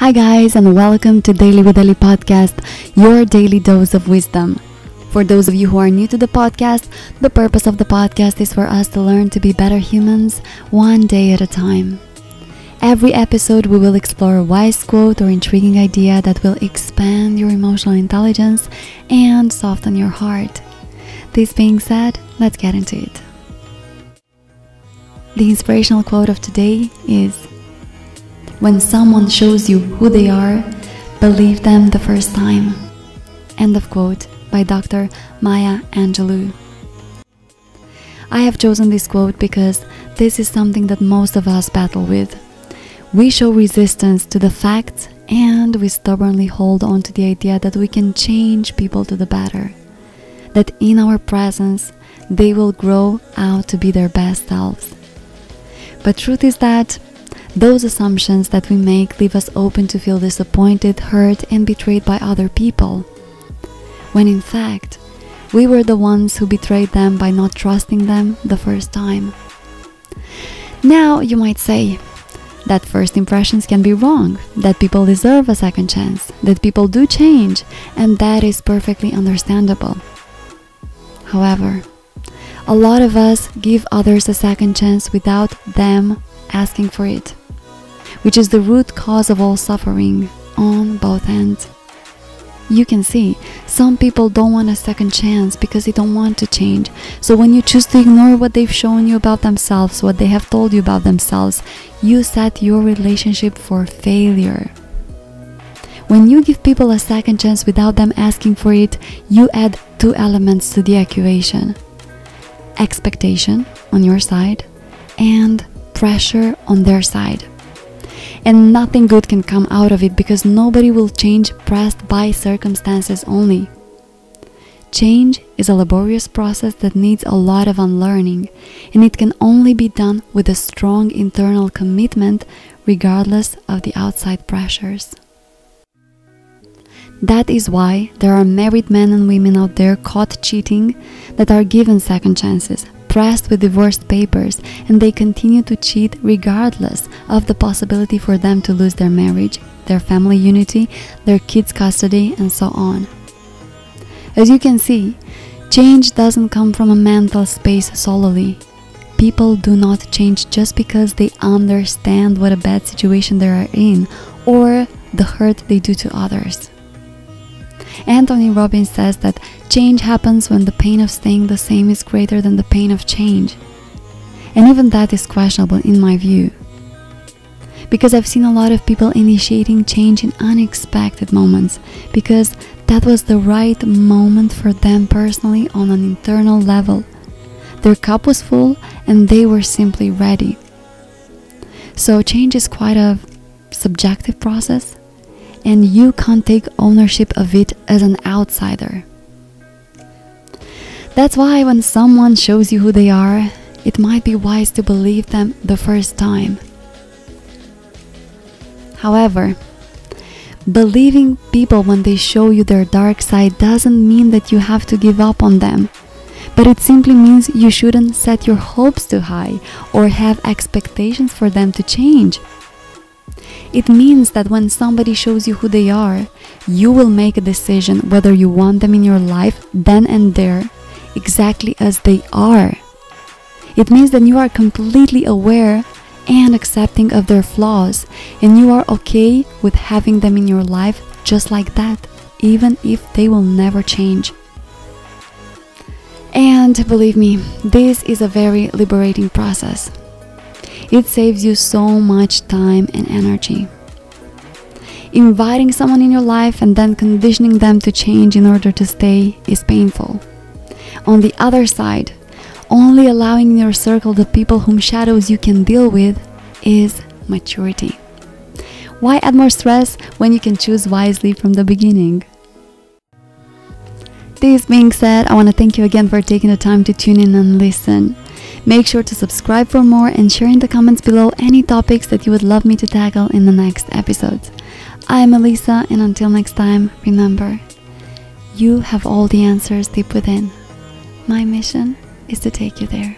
Hi, guys, and welcome to Daily with Eli podcast, your daily dose of wisdom. For those of you who are new to the podcast, the purpose of the podcast is for us to learn to be better humans one day at a time. Every episode, we will explore a wise quote or intriguing idea that will expand your emotional intelligence and soften your heart. This being said, let's get into it. The inspirational quote of today is when someone shows you who they are, believe them the first time. End of quote by Dr. Maya Angelou. I have chosen this quote because this is something that most of us battle with. We show resistance to the facts and we stubbornly hold on to the idea that we can change people to the better. That in our presence, they will grow out to be their best selves. But truth is that those assumptions that we make leave us open to feel disappointed, hurt, and betrayed by other people. When in fact, we were the ones who betrayed them by not trusting them the first time. Now, you might say, that first impressions can be wrong, that people deserve a second chance, that people do change, and that is perfectly understandable. However, a lot of us give others a second chance without them asking for it which is the root cause of all suffering on both ends. You can see, some people don't want a second chance because they don't want to change. So when you choose to ignore what they've shown you about themselves, what they have told you about themselves, you set your relationship for failure. When you give people a second chance without them asking for it, you add two elements to the equation expectation on your side and pressure on their side and nothing good can come out of it because nobody will change pressed by circumstances only. Change is a laborious process that needs a lot of unlearning, and it can only be done with a strong internal commitment regardless of the outside pressures. That is why there are married men and women out there caught cheating that are given second chances, pressed with divorce papers and they continue to cheat regardless of the possibility for them to lose their marriage, their family unity, their kids' custody, and so on. As you can see, change doesn't come from a mental space solely. People do not change just because they understand what a bad situation they are in or the hurt they do to others. Anthony Robbins says that change happens when the pain of staying the same is greater than the pain of change. And even that is questionable in my view. Because I've seen a lot of people initiating change in unexpected moments because that was the right moment for them personally on an internal level. Their cup was full and they were simply ready. So, change is quite a subjective process and you can't take ownership of it as an outsider. That's why when someone shows you who they are, it might be wise to believe them the first time. However, believing people when they show you their dark side doesn't mean that you have to give up on them, but it simply means you shouldn't set your hopes too high or have expectations for them to change. It means that when somebody shows you who they are, you will make a decision whether you want them in your life then and there, exactly as they are. It means that you are completely aware and accepting of their flaws, and you are okay with having them in your life just like that, even if they will never change. And believe me, this is a very liberating process. It saves you so much time and energy. Inviting someone in your life and then conditioning them to change in order to stay is painful. On the other side, only allowing in your circle the people whom shadows you can deal with is maturity. Why add more stress when you can choose wisely from the beginning? This being said, I want to thank you again for taking the time to tune in and listen. Make sure to subscribe for more and share in the comments below any topics that you would love me to tackle in the next episodes. I'm Elisa, and until next time, remember, you have all the answers deep within. My mission is to take you there.